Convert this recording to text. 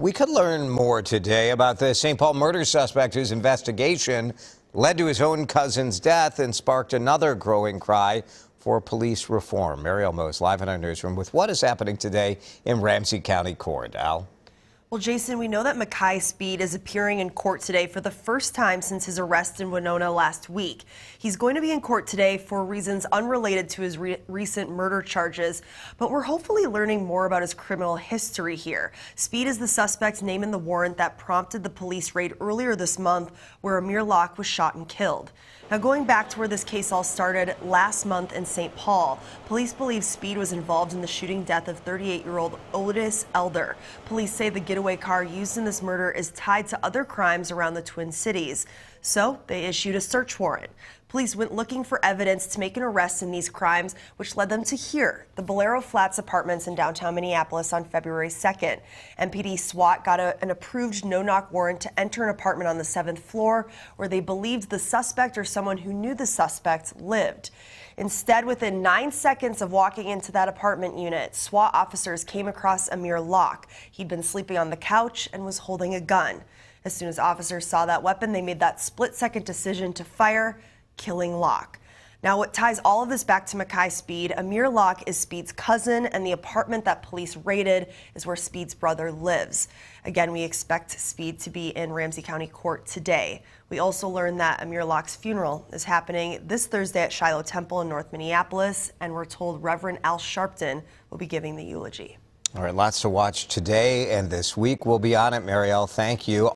We could learn more today about the St. Paul murder suspect whose investigation led to his own cousin's death and sparked another growing cry for police reform. Marielle Mohs live in our newsroom with what is happening today in Ramsey County Court. Al? Well, Jason, we know that Mekhi Speed is appearing in court today for the first time since his arrest in Winona last week. He's going to be in court today for reasons unrelated to his re recent murder charges, but we're hopefully learning more about his criminal history here. Speed is the suspect named in the warrant that prompted the police raid earlier this month where Amir Locke was shot and killed. Now, going back to where this case all started last month in St. Paul, police believe Speed was involved in the shooting death of 38 year old Otis Elder. Police say the getaway car used in this murder is tied to other crimes around the Twin Cities. So they issued a search warrant. Police went looking for evidence to make an arrest in these crimes, which led them to here, the Bolero Flats apartments in downtown Minneapolis on February 2nd. MPD SWAT got a, an approved no-knock warrant to enter an apartment on the seventh floor where they believed the suspect or someone who knew the suspect lived. Instead, within nine seconds of walking into that apartment unit, SWAT officers came across Amir Locke. He'd been sleeping on the couch and was holding a gun. As soon as officers saw that weapon, they made that split second decision to fire, killing Locke. Now, what ties all of this back to Mekhi Speed, Amir Locke is Speed's cousin, and the apartment that police raided is where Speed's brother lives. Again, we expect Speed to be in Ramsey County Court today. We also learned that Amir Locke's funeral is happening this Thursday at Shiloh Temple in North Minneapolis, and we're told Reverend Al Sharpton will be giving the eulogy. All right, lots to watch today and this week. We'll be on it, Marielle. Thank you.